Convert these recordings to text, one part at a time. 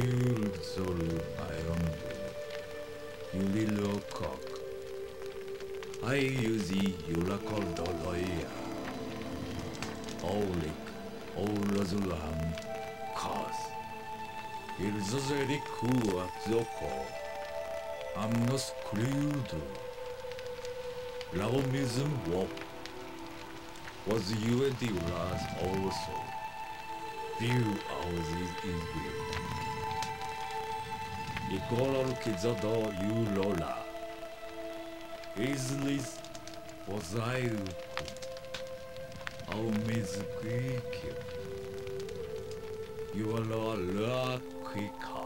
Yulzol Ayondu. Yulilo Kok. Ayuzi Yulakol Doloya. Olik Olazulam Kaz. Ilzozeri Kua Zoko. Amnos Kriudu. Laomism Wop. Was you and the last also? Few hours is is will. Ikolor Kizodo you Lola. Islis Ozayu. Ao Mizukikyo. You are la la Kika.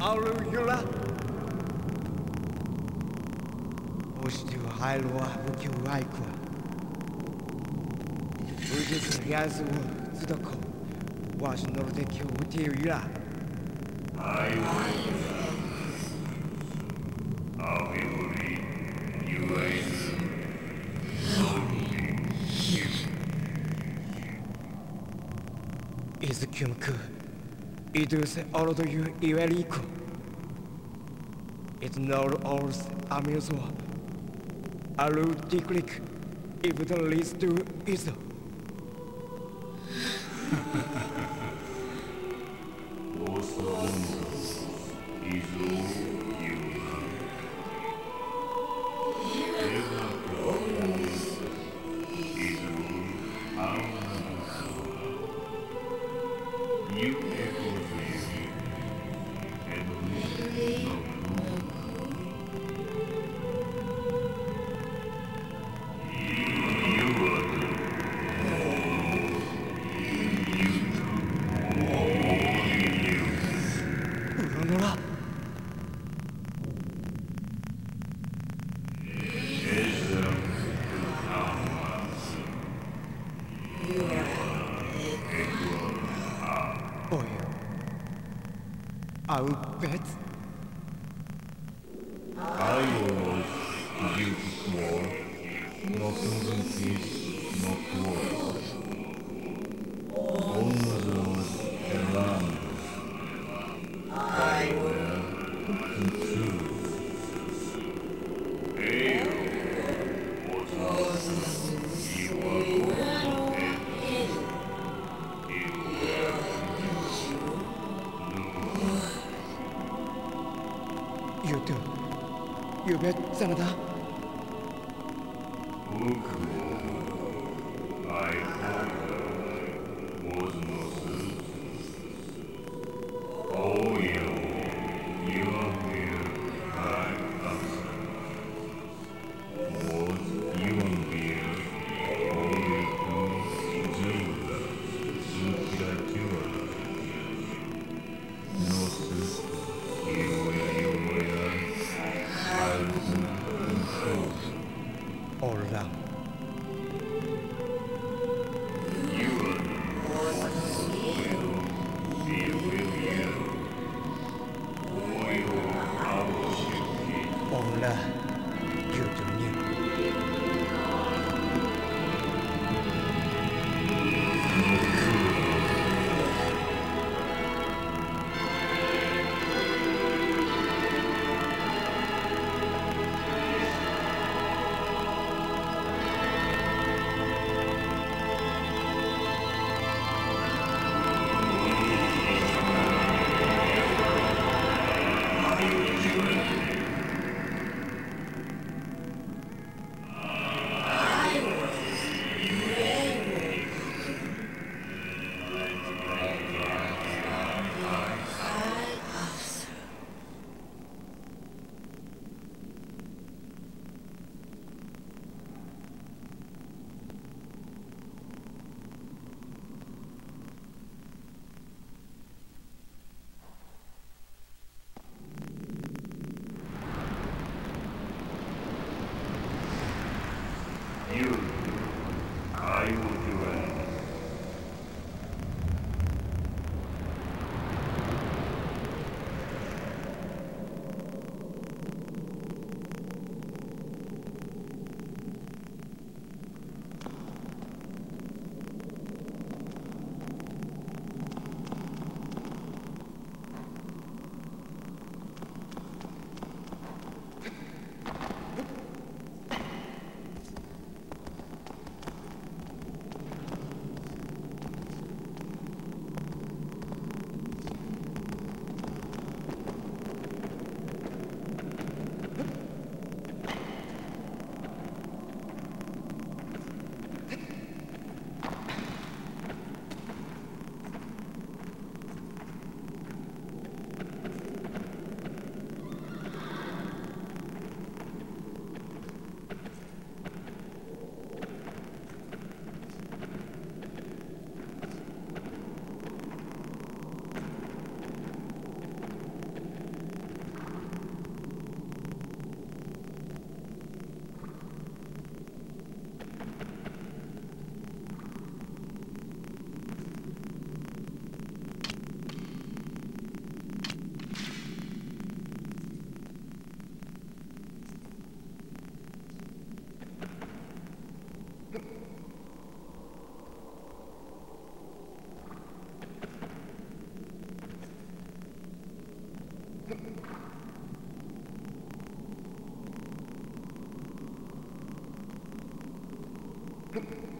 Aurora. 押しては入るは武器を愛くわ。無実やつをつどこ。わし Idus ordu iveliko. It nor I'll Alu diklik. If the least to iso. You I'll bet. I was beautiful, not in peace, not war. Almost around. I were You do. You bet, Sanada. Was you and me all around. Thank you.